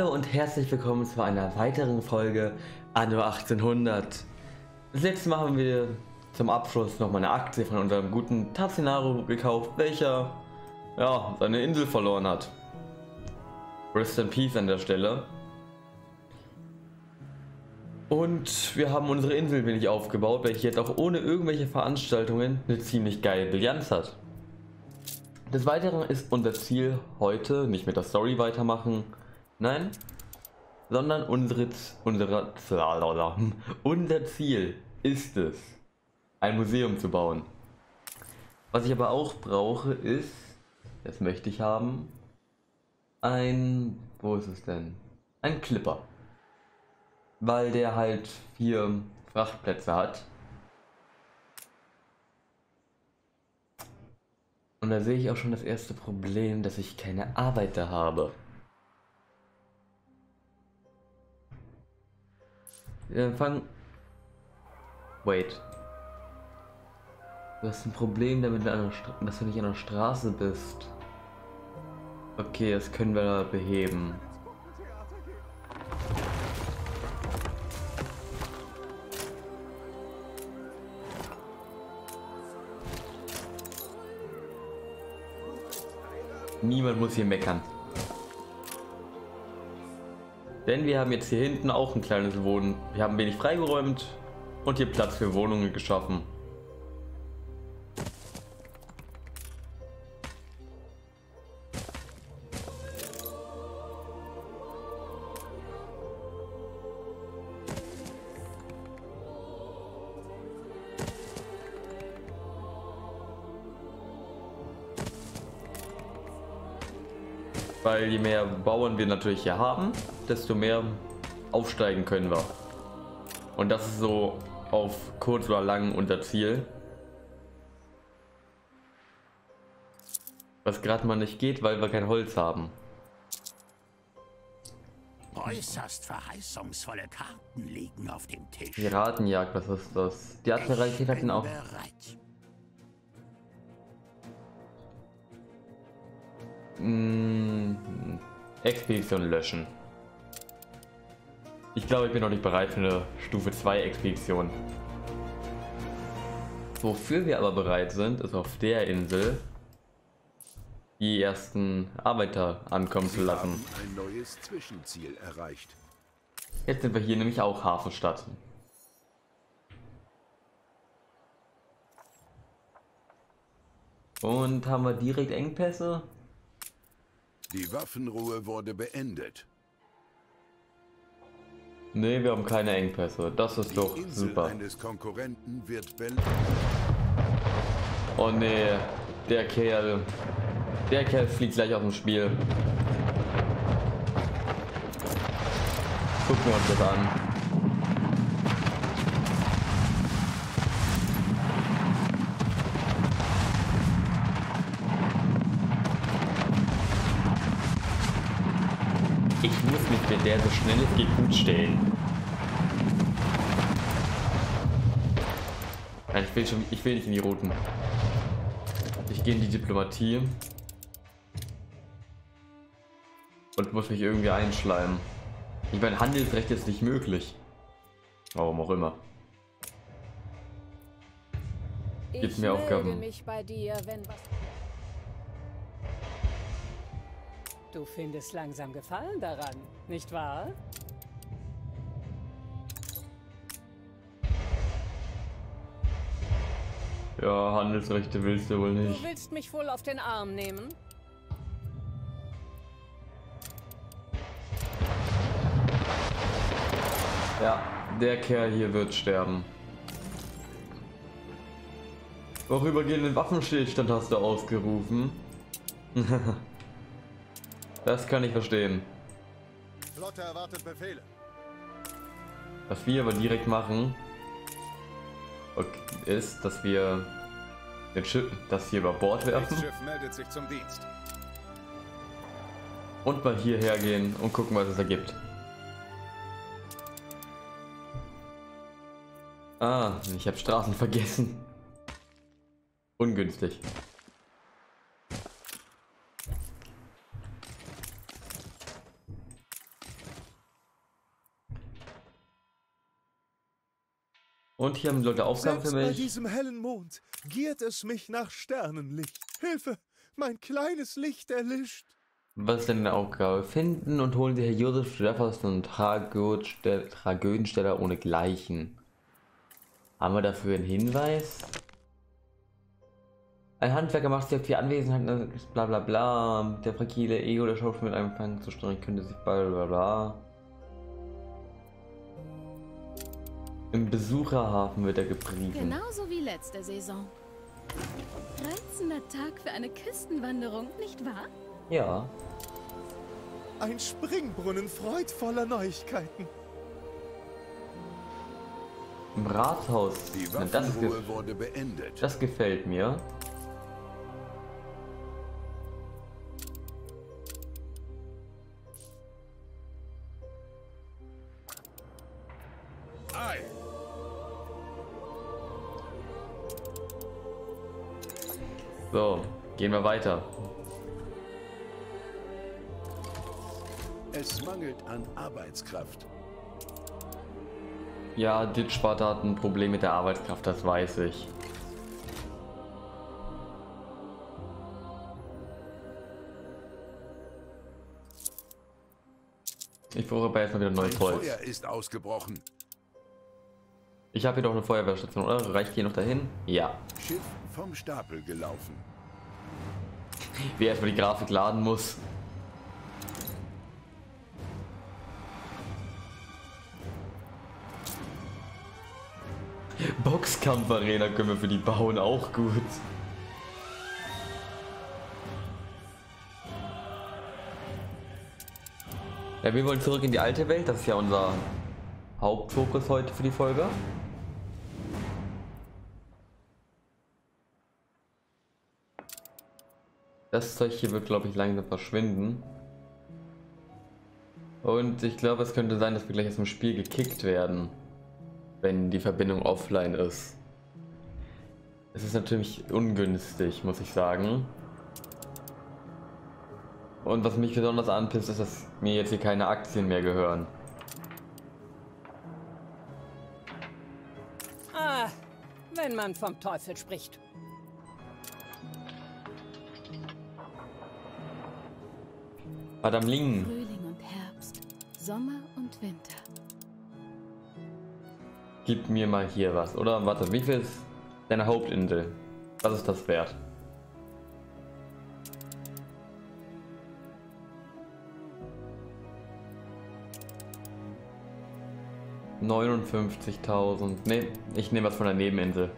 Hallo und herzlich willkommen zu einer weiteren Folge Anno 1800. Das haben wir zum Abschluss noch mal eine Aktie von unserem guten Tassinaro gekauft, welcher ja, seine Insel verloren hat. Rest in Peace an der Stelle. Und wir haben unsere Insel wenig aufgebaut, welche jetzt auch ohne irgendwelche Veranstaltungen eine ziemlich geile Bilanz hat. Des Weiteren ist unser Ziel heute nicht mit der Story weitermachen, nein, sondern unsere, unsere, unser Ziel ist es, ein Museum zu bauen. Was ich aber auch brauche ist, das möchte ich haben, ein, wo ist es denn? Ein Clipper. Weil der halt vier Frachtplätze hat. Und da sehe ich auch schon das erste Problem, dass ich keine Arbeiter habe. Wir fangen. Wait. Du hast ein Problem damit, dass du nicht an der Straße bist. Okay, das können wir beheben. Niemand muss hier meckern. Denn wir haben jetzt hier hinten auch ein kleines Wohnen. Wir haben wenig freigeräumt und hier Platz für Wohnungen geschaffen. Weil je mehr Bauern wir natürlich hier haben, desto mehr aufsteigen können wir. Und das ist so auf kurz oder lang unser Ziel. Was gerade mal nicht geht, weil wir kein Holz haben. Äußerst verheißungsvolle Karten liegen auf dem Tisch. Piratenjagd, was ist das? Die Admiralität hat ihn auch. Bereit. Expedition löschen. Ich glaube, ich bin noch nicht bereit für eine Stufe 2 Expedition. Wofür wir aber bereit sind, ist auf der Insel die ersten Arbeiter ankommen Sie zu lassen. ein neues Zwischenziel erreicht. Jetzt sind wir hier nämlich auch Hafenstadt. Und haben wir direkt Engpässe? Die Waffenruhe wurde beendet. Nee, wir haben keine Engpässe. Das ist Die doch Insel super. Oh nee, der Kerl. Der Kerl fliegt gleich aus dem Spiel. Gucken wir uns das an. Mich mit der so schnell es geht gut stellen. Nein, ich will, schon, ich will nicht in die Routen. Ich gehe in die Diplomatie. Und muss mich irgendwie einschleimen. Ich meine, Handelsrecht ist nicht möglich. Warum auch immer. Gib mir Aufgaben. Du findest langsam Gefallen daran, nicht wahr? Ja, Handelsrechte willst du wohl nicht. Du willst mich wohl auf den Arm nehmen? Ja, der Kerl hier wird sterben. Vorübergehenden Waffenstillstand hast du ausgerufen. das kann ich verstehen. Flotte erwartet Befehle. Was wir aber direkt machen, ist, dass wir den Schiff, das hier über Bord werfen. Schiff meldet sich zum Dienst. Und mal hierher gehen und gucken, was es ergibt. Ah, ich habe Straßen vergessen. Ungünstig. Und hier haben die Leute Aufgaben Selbst für bei mich. diesem hellen Mond giert es mich nach Sternenlicht. Hilfe! Mein kleines Licht erlischt. Was ist denn eine Aufgabe? Finden und holen Sie Herr Josef Jefferson, Tragödste- Tragödensteller ohne Gleichen. Haben wir dafür einen Hinweis? Ein Handwerker macht sich auf die Anwesenheit, bla bla bla. Der fragile Ego der Schauspieler mit einem Fang zu streuen könnte sich bla bla bla. Im Besucherhafen wird er gepriesen. Genauso wie letzte Saison. Reizender Tag für eine Küstenwanderung, nicht wahr? Ja. Ein Springbrunnen freudvoller Neuigkeiten. Im Rathaus. Die das, Waffenruhe wurde beendet. das gefällt mir. So, gehen wir weiter. es mangelt an Arbeitskraft. Ja, Dit Sparta hat ein Problem mit der Arbeitskraft, das weiß ich. Ich brauche aber erstmal wieder neues Holz. Feuer ist ausgebrochen. Ich habe hier doch eine Feuerwehrstation, oder? Reicht hier noch dahin? Ja. Schiff vom Stapel gelaufen. Wie erstmal die Grafik laden muss. Boxkampf-Arena können wir für die bauen, auch gut. Ja, wir wollen zurück in die alte Welt, das ist ja unser Hauptfokus heute für die Folge. Das Zeug hier wird, glaube ich, langsam verschwinden. Und ich glaube, es könnte sein, dass wir gleich aus dem Spiel gekickt werden, wenn die Verbindung offline ist. Es ist natürlich ungünstig, muss ich sagen. Und was mich besonders anpisst, ist, dass mir jetzt hier keine Aktien mehr gehören. Ah, wenn man vom Teufel spricht. Madame Ling, Frühling und Herbst, Sommer und Winter. gib mir mal hier was. Oder warte, wie viel ist deine Hauptinsel? Was ist das wert? Neunundfünfzigtausend. Ne, ich nehme was von der Nebeninsel.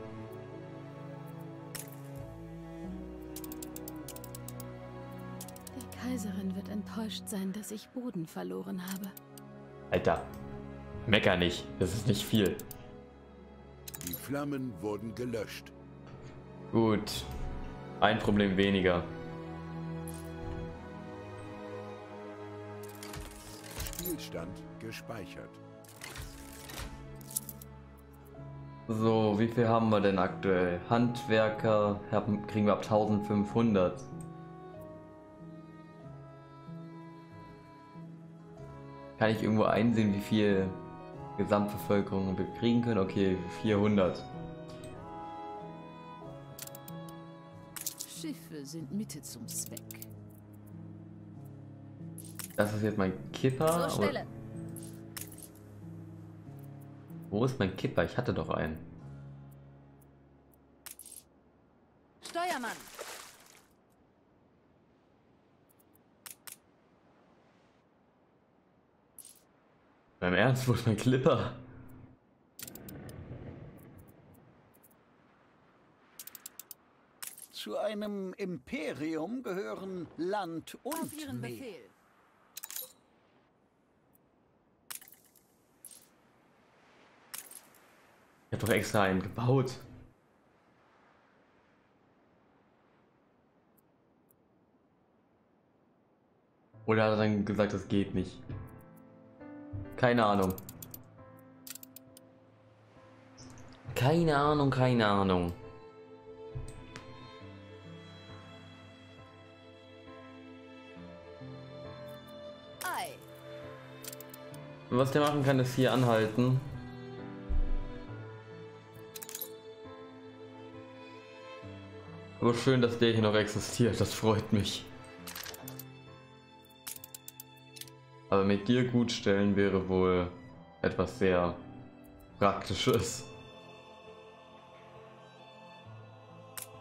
Sein, dass ich Boden verloren habe. Alter, mecker nicht. Das ist nicht viel. Die Flammen wurden gelöscht. Gut. Ein Problem weniger. Spielstand gespeichert. So, wie viel haben wir denn aktuell? Handwerker haben, kriegen wir ab 1500. Kann ich irgendwo einsehen, wie viel Gesamtbevölkerung wir kriegen können? Okay, 400. Schiffe sind Mitte zum Zweck. Das ist jetzt mein Kipper. Stelle. Wo ist mein Kipper? Ich hatte doch einen. Steuermann! Beim Ernst, wo ist mein Clipper? Zu einem Imperium gehören Land Auf und Ihren Meer. Befehl. Ich habe doch extra einen gebaut. Oder hat er dann gesagt, das geht nicht? Keine Ahnung. Keine Ahnung, keine Ahnung. Was der machen kann, ist hier anhalten. Aber schön, dass der hier noch existiert, das freut mich. Aber mit dir gut stellen wäre wohl etwas sehr Praktisches.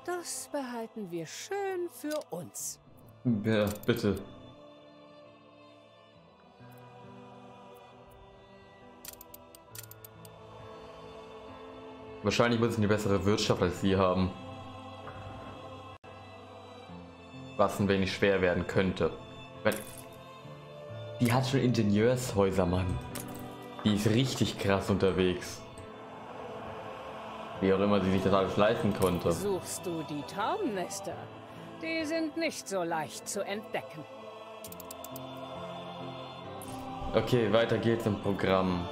Das behalten wir schön für uns. Ja, bitte. Wahrscheinlich muss ich eine bessere Wirtschaft als sie haben. Was ein wenig schwer werden könnte. Wenn die hat schon Ingenieurshäuser, Mann. Die ist richtig krass unterwegs. Wie auch immer sie sich das alles leisten konnte. Suchst du die Taubennester? Die sind nicht so leicht zu entdecken. Okay, weiter geht's im Programm.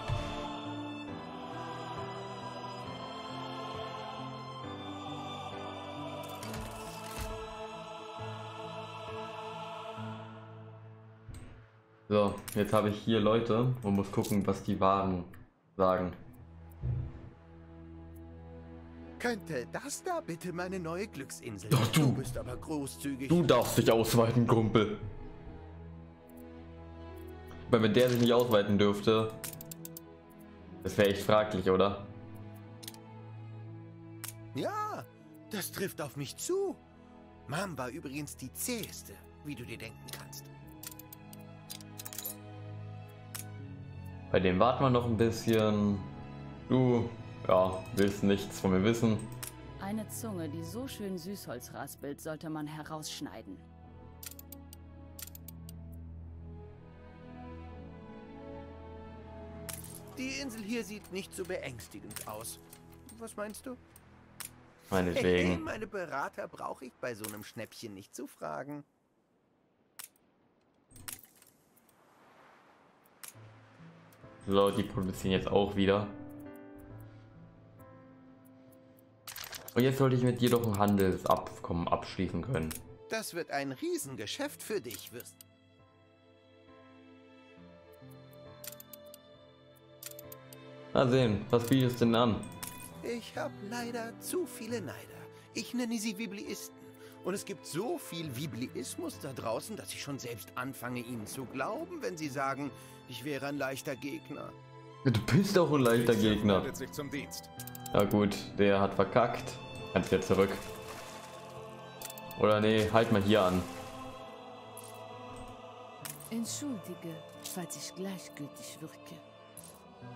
So, jetzt habe ich hier Leute und muss gucken, was die Waren sagen. Könnte das da bitte meine neue Glücksinsel? Doch, du. bist aber großzügig. Du darfst dich ausweiten, Kumpel. Weil wenn der sich nicht ausweiten dürfte, das wäre echt fraglich, oder? Ja, das trifft auf mich zu. Mom war übrigens die zäheste, wie du dir denken kannst. Bei dem warten wir noch ein bisschen. Du, ja, willst nichts von mir wissen. Eine Zunge, die so schön Süßholz raspelt, sollte man herausschneiden. Die Insel hier sieht nicht so beängstigend aus. Was meinst du? Meinetwegen. Meine Berater brauche ich bei so einem Schnäppchen nicht zu fragen. So, die produzieren jetzt auch wieder. Und jetzt sollte ich mit dir doch ein Handelsabkommen abschließen können. Das wird ein Riesengeschäft für dich, wirst Mal sehen, was bietest du denn an? Ich habe leider zu viele Neider. Ich nenne sie Bibliisten. Und es gibt so viel Bibliismus da draußen, dass ich schon selbst anfange, ihnen zu glauben, wenn sie sagen, ich wäre ein leichter Gegner. Du bist auch ein leichter Gegner. Ja gut, der hat verkackt. Kannst jetzt zurück. Oder nee, halt mal hier an. Entschuldige, falls ich gleichgültig wirke.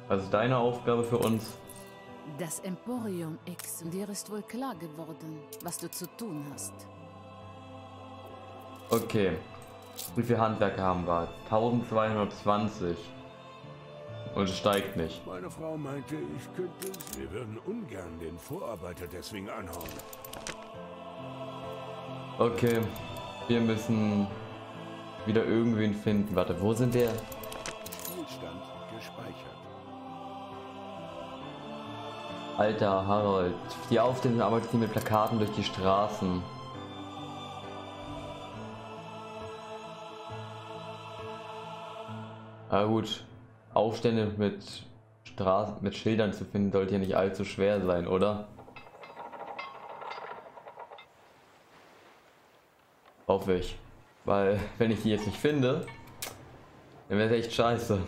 Was ist deine Aufgabe für uns? Das Emporium X, dir ist wohl klar geworden, was du zu tun hast. Okay. Wie viele Handwerker haben wir? 1220. Und es steigt nicht. Meine Frau meinte, ich könnte es. Wir würden ungern den Vorarbeiter deswegen anhauen. Okay. Wir müssen wieder irgendwen finden. Warte, wo sind der? Spielstand gespeichert. Alter Harold. Die Aufstände arbeiten mit Plakaten durch die Straßen. Na gut. Aufstände mit Straßen, mit Schildern zu finden, sollte ja nicht allzu schwer sein, oder? Hoffe ich. Weil, wenn ich die jetzt nicht finde, dann wäre es echt scheiße.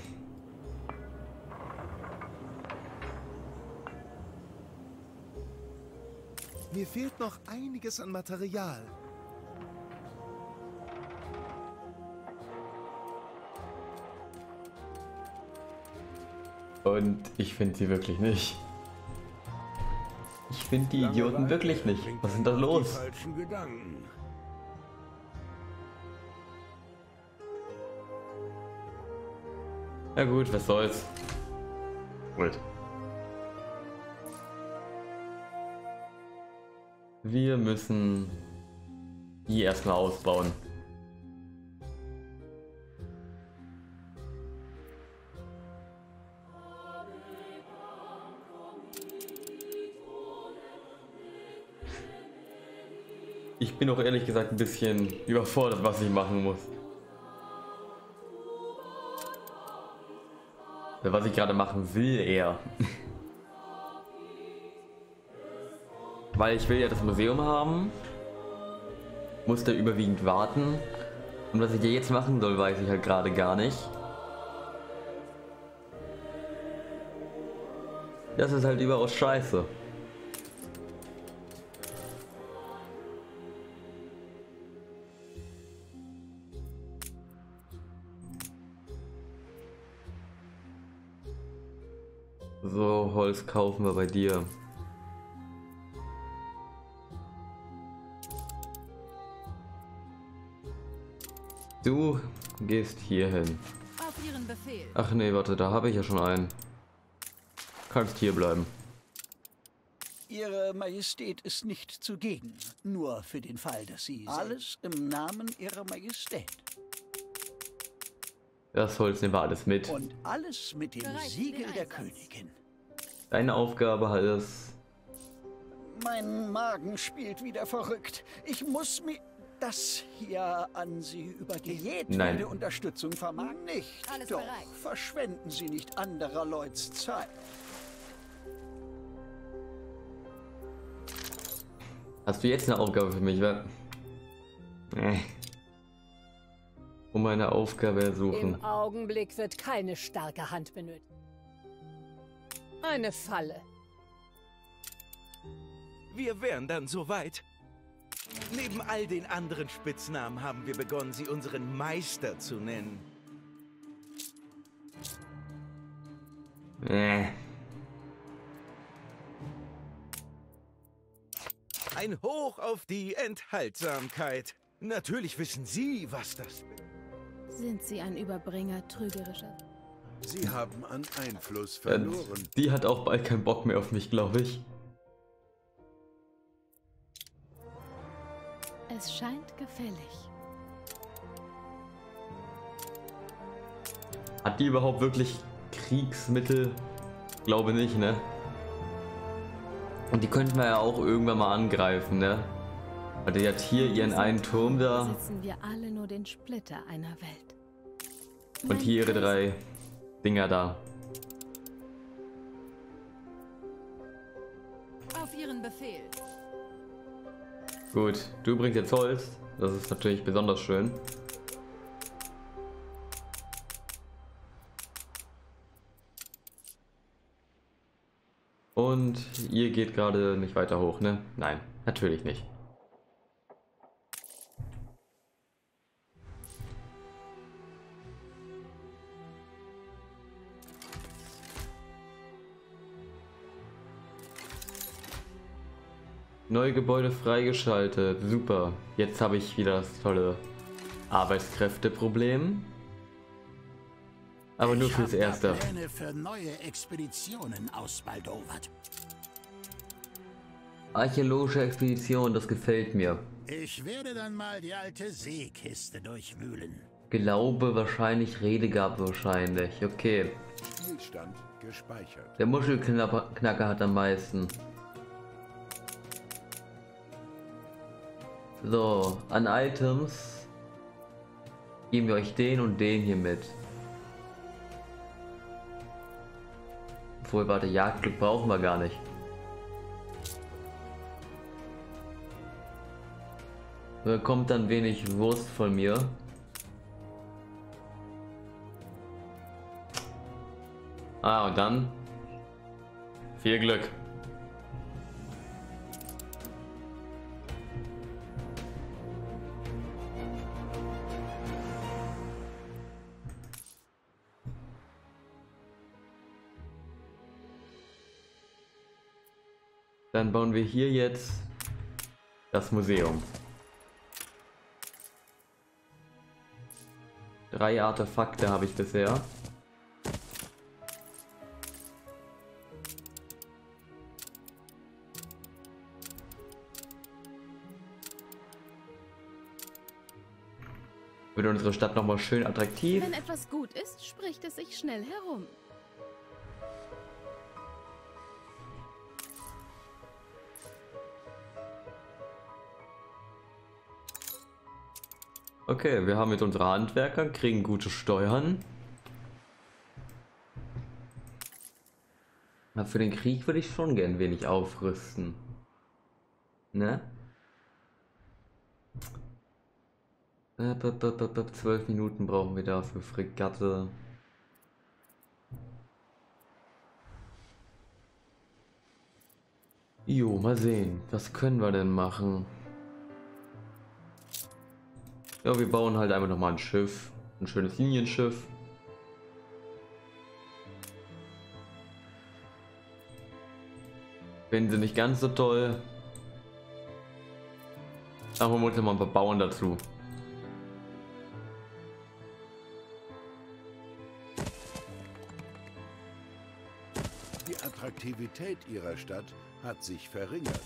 Mir fehlt noch einiges an Material. Und ich finde sie wirklich nicht. Ich finde die Idioten wirklich nicht. Was ist da einen auf los? Ja gut, was soll's. Gut. Wir müssen die erstmal ausbauen. Ich bin auch ehrlich gesagt ein bisschen überfordert, was ich machen muss. Was ich gerade machen will eher. Weil ich will ja das Museum haben muss da überwiegend warten. Und was ich dir jetzt machen soll, weiß ich halt gerade gar nicht. Das ist halt überaus scheiße. So, Holz kaufen wir bei dir. Du gehst hier hin. Auf Ihren Befehl. Ach nee, warte, da habe ich ja schon einen. Kannst hier bleiben. Ihre Majestät ist nicht zugegen. Nur für den Fall, dass Sie... Alles im Namen Ihrer Majestät. Das Holz nehmen wir alles mit. Und alles mit dem Bereit Siegel der. Königin. Deine Aufgabe halt ist, Mein Magen spielt wieder verrückt. Ich muss mir das hier an Sie übergeben. Jedwede Nein. Unterstützung vermag nicht. Alles Doch bereit. verschwenden Sie nicht anderer Leuts Zeit. Hast du jetzt eine Aufgabe für mich? wa- Äh. Um eine Aufgabe ersuchen. Im Augenblick wird keine starke Hand benötigt. Eine Falle. Wir wären dann soweit. Neben all den anderen Spitznamen haben wir begonnen, sie unseren Meister zu nennen. Äh. Ein Hoch auf die Enthaltsamkeit. Natürlich wissen Sie, was das bedeutet. Sind Sie ein Überbringer trügerischer? Sie haben an Einfluss Äh, verloren. die hat auch bald keinen Bock mehr auf mich, glaube ich. Es scheint gefällig. Hat die überhaupt wirklich Kriegsmittel? Glaube nicht, ne? Und die könnten wir ja auch irgendwann mal angreifen, ne? Weil die hat hier ihren einen Turm da Besitzen wir alle nur den Splitter einer Welt. und hier ihre drei Dinger da. Auf Ihren Befehl. Gut, du bringst jetzt Holz. Das ist natürlich besonders schön. Und ihr geht gerade nicht weiter hoch, ne? Nein, natürlich nicht. Neue Gebäude freigeschaltet. Super. Jetzt habe ich wieder das tolle Arbeitskräfteproblem. Aber nur Ich fürs Erste. Pläne für neue Expeditionen ausbaldowert. Archäologische Expedition, das gefällt mir. Ich werde dann mal die alte Seekiste durchwühlen. Glaube wahrscheinlich, Rede gab wahrscheinlich. Okay. Spielstand gespeichert. Der Muschelknacker hat am meisten. So, an Items geben wir euch den und den hier mit. Obwohl, warte, Jagdglück brauchen wir gar nicht. Da kommt dann wenig Wurst von mir. Ah, und dann viel Glück. Dann bauen wir hier jetzt das Museum. Drei Artefakte habe ich bisher. Wird unsere Stadt nochmal schön attraktiv. Wenn etwas gut ist, spricht es sich schnell herum. Okay, wir haben jetzt unsere Handwerker, kriegen gute Steuern. Aber für den Krieg würde ich schon gern wenig aufrüsten. Ne? Äh, b- b- b- b- Zwölf Minuten brauchen wir da für Fregatte. Jo, mal sehen. Was können wir denn machen? Ja, wir bauen halt einfach nochmal ein Schiff. Ein schönes Linienschiff. Finden sie nicht ganz so toll. Aber wir uns mal ein paar Bauern dazu. Die Attraktivität ihrer Stadt hat sich verringert.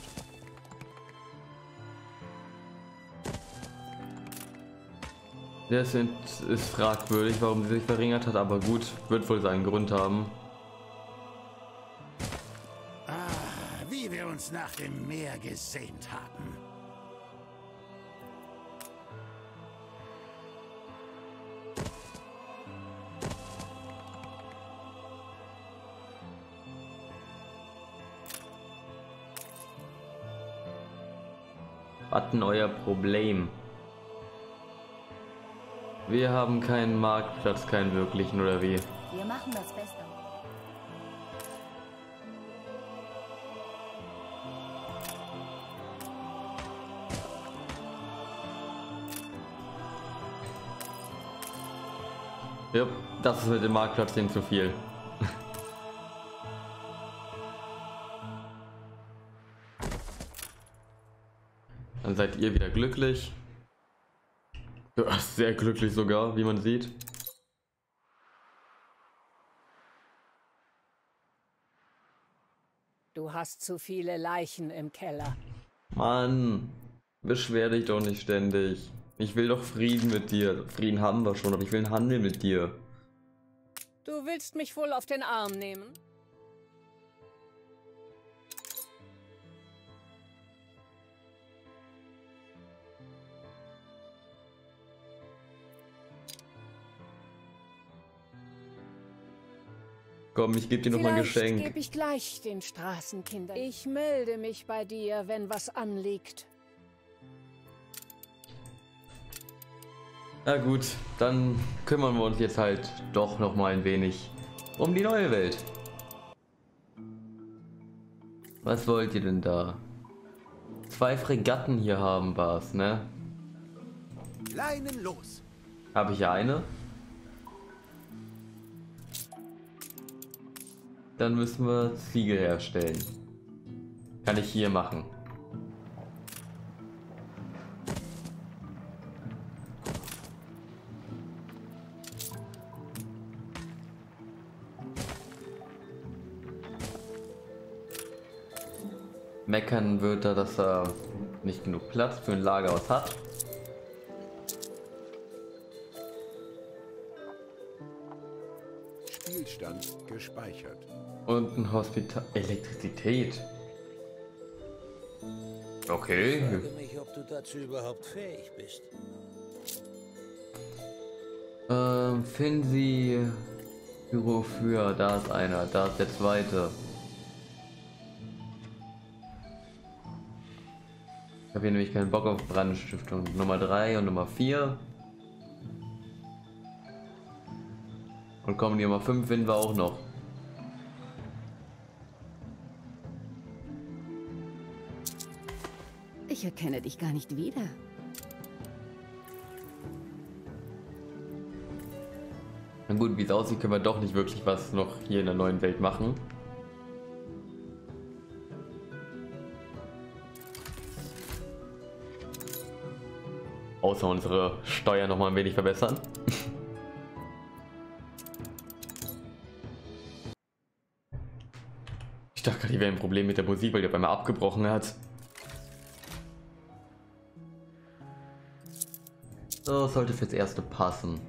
Das ist fragwürdig, warum sie sich verringert hat, aber gut, wird wohl seinen Grund haben. Ah, wie wir uns nach dem Meer gesehnt haben. Was denn euer Problem? Wir haben keinen Marktplatz, keinen wirklichen, oder wie? Wir machen das Beste. Ja, das ist mit dem Marktplatz denen zu viel. Dann seid ihr wieder glücklich. Sehr glücklich sogar, wie man sieht. Du hast zu viele Leichen im Keller. Mann, beschwer dich doch nicht ständig. Ich will doch Frieden mit dir. Frieden haben wir schon, aber ich will einen Handel mit dir. Du willst mich wohl auf den Arm nehmen? Komm, ich gebe dir noch mal ein Geschenk. gebe ich gleich den Straßenkindern. Ich melde mich bei dir, wenn was anliegt. Na gut, dann kümmern wir uns jetzt halt doch noch mal ein wenig um die neue Welt. Was wollt ihr denn da? Zwei Fregatten hier haben war's, ne? Leinen los! Habe ich eine? Dann müssen wir Ziegel herstellen. Kann ich hier machen. Meckern wird er, dass er nicht genug Platz für ein Lagerhaus hat. Spielstand gespeichert. Und ein Hospital. Elektrizität. Okay. frage mich, ob du dazu überhaupt fähig bist. Ähm, finden Sie Büro für. Da ist einer, da ist der zweite. Ich habe hier nämlich keinen Bock auf Brandstiftung. Nummer 3 und Nummer 4. Und kommen die Nummer 5 finden wir auch noch. Ich erkenne dich gar nicht wieder. Na gut, wie es aussieht, können wir doch nicht wirklich was noch hier in der neuen Welt machen. Außer unsere Steuer noch mal ein wenig verbessern. Ich dachte gerade, hier wäre ein Problem mit der Musik, weil die auf einmal abgebrochen hat. So, sollte fürs Erste passen.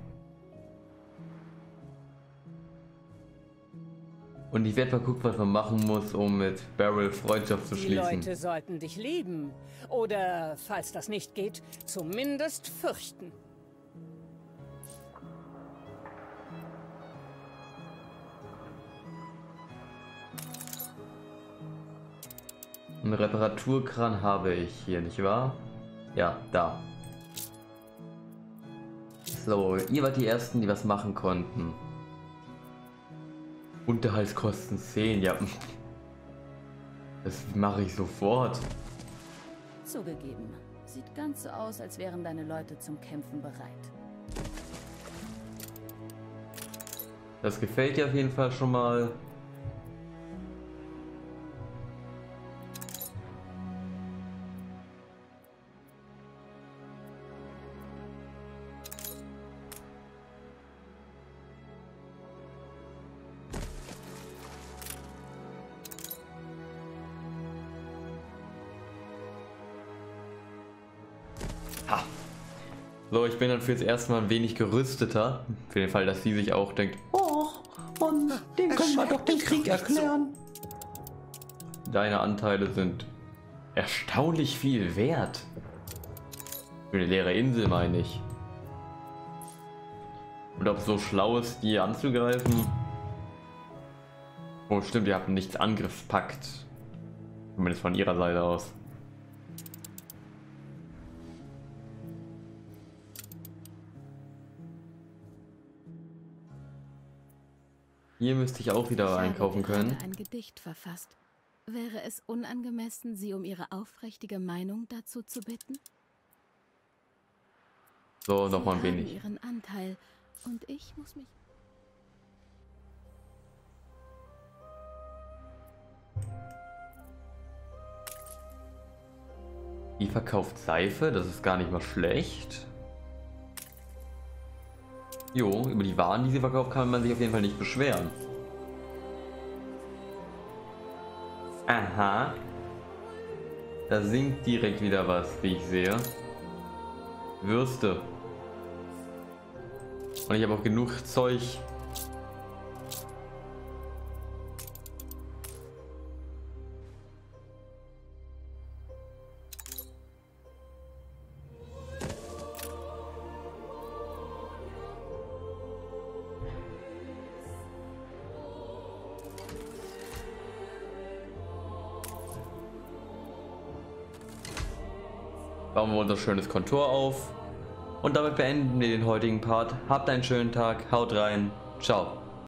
Und ich werde mal gucken, was man machen muss, um mit Beryl Freundschaft zu Die schließen. Leute sollten dich lieben. Oder, falls das nicht geht, zumindest fürchten. Einen Reparaturkran habe ich hier, nicht wahr? Ja, da. So, ihr wart die Ersten, die was machen konnten. Unterhaltskosten 10, ja. Das mache ich sofort. Zugegeben. Sieht ganz so aus, als wären deine Leute zum Kämpfen bereit. Das gefällt dir auf jeden Fall schon mal. Bin dann fürs erste Mal ein wenig gerüsteter. Für den Fall, dass sie sich auch denkt, oh, und dem können wir doch den Krieg erklären. Deine Anteile sind erstaunlich viel wert. Für eine leere Insel meine ich. Und ob es so schlau ist, die anzugreifen? Oh stimmt, ihr habt nichts Angriffspakt. Zumindest von ihrer Seite aus. Hier müsste ich auch wieder Ich einkaufen können. ein Gedicht verfasst. Wäre es unangemessen, Sie um Ihre aufrichtige Meinung dazu zu bitten? So, noch mal ein wenig. Ihren Anteil und ich muss mich... Die verkauft Seife, das ist gar nicht mal schlecht. Jo, über die Waren, die sie verkauft, kann man sich auf jeden Fall nicht beschweren. Aha. Da singt direkt wieder was, wie ich sehe. Würste. Und ich habe auch genug Zeug. Schönes Kontor auf. Und damit beenden wir den heutigen Part. Habt einen schönen Tag, haut rein, ciao.